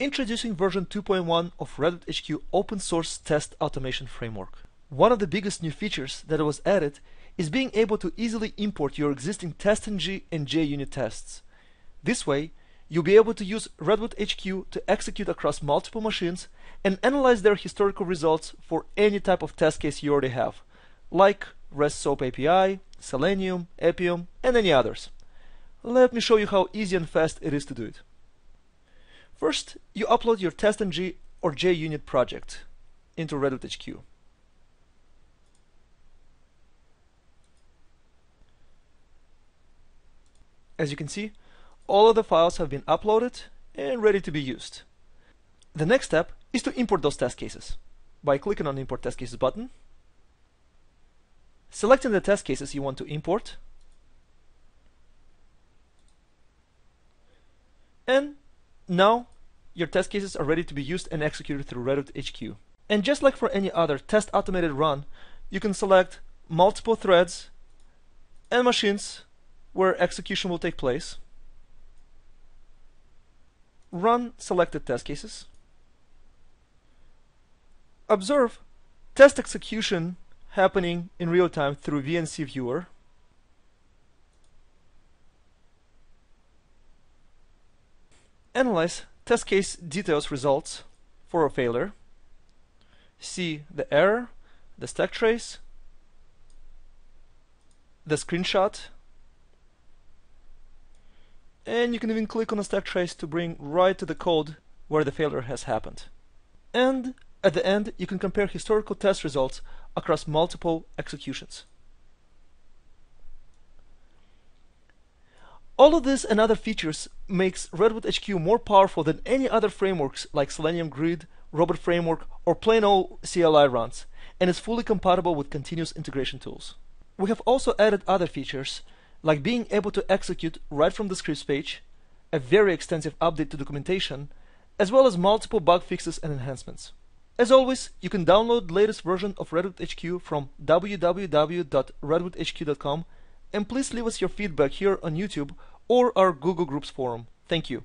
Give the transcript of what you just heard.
Introducing version 2.1 of Redwood HQ open source test automation framework. One of the biggest new features that was added is being able to easily import your existing TestNG and JUnit tests. This way, you'll be able to use Redwood HQ to execute across multiple machines and analyze their historical results for any type of test case you already have, like REST SOAP API, Selenium, Appium, and any others. Let me show you how easy and fast it is to do it. First, you upload your TestNG or JUnit project into Redwood HQ. As you can see, all of the files have been uploaded and ready to be used. The next step is to import those test cases by clicking on the Import Test Cases button, selecting the test cases you want to import, and now your test cases are ready to be used and executed through Redwood HQ. And just like for any other test automated run, you can select multiple threads and machines where execution will take place, run selected test cases, observe test execution happening in real time through VNC Viewer, analyze test case details results for a failure, see the error, the stack trace, the screenshot, and you can even click on the stack trace to bring right to the code where the failure has happened. And at the end, you can compare historical test results across multiple executions. All of this and other features makes Redwood HQ more powerful than any other frameworks like Selenium Grid, Robot Framework, or plain old CLI runs, and is fully compatible with continuous integration tools. We have also added other features, like being able to execute right from the scripts page, a very extensive update to documentation, as well as multiple bug fixes and enhancements. As always, you can download the latest version of Redwood HQ from www.redwoodhq.com and please leave us your feedback here on YouTube or our Google Groups forum. Thank you.